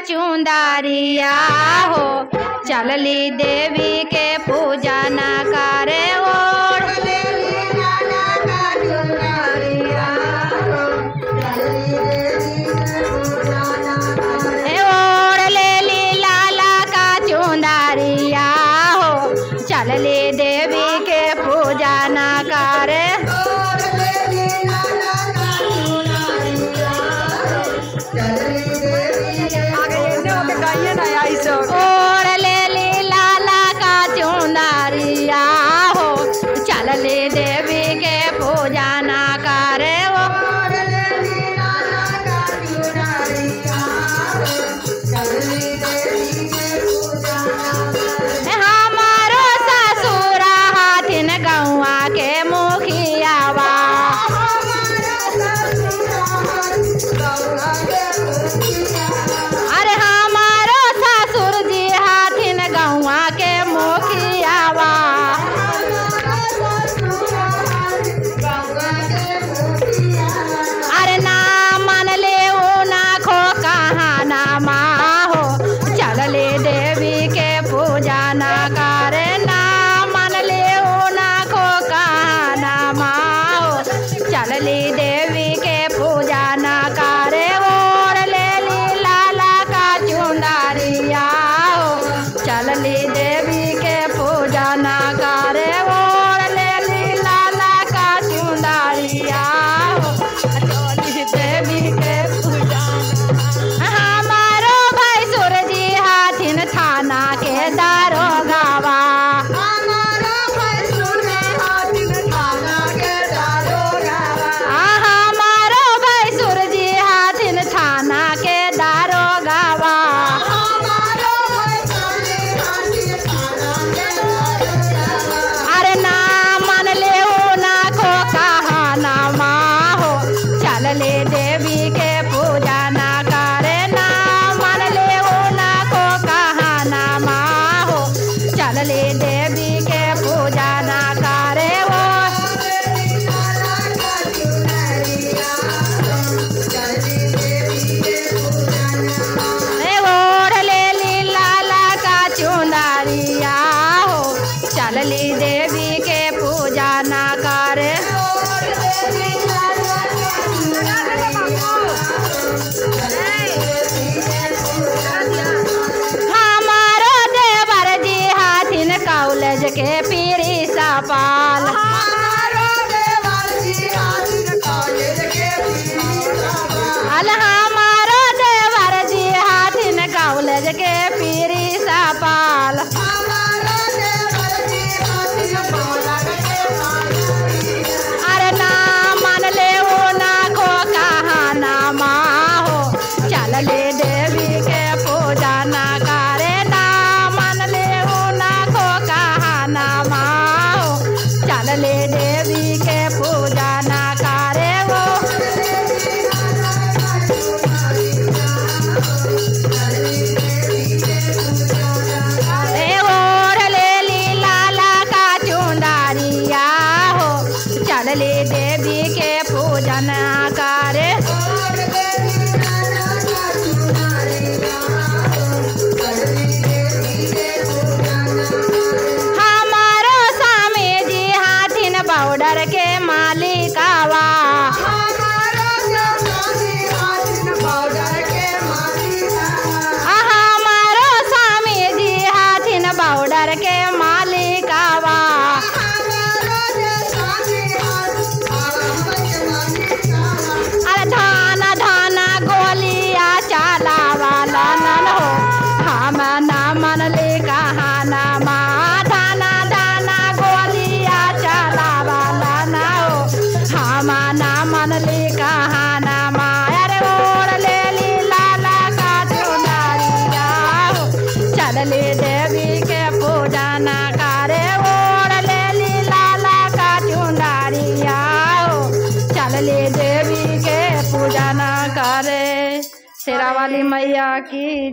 चुंदारिया हो। चलली देवी के के पीरी सापा। powder again. शेरावाली मैया की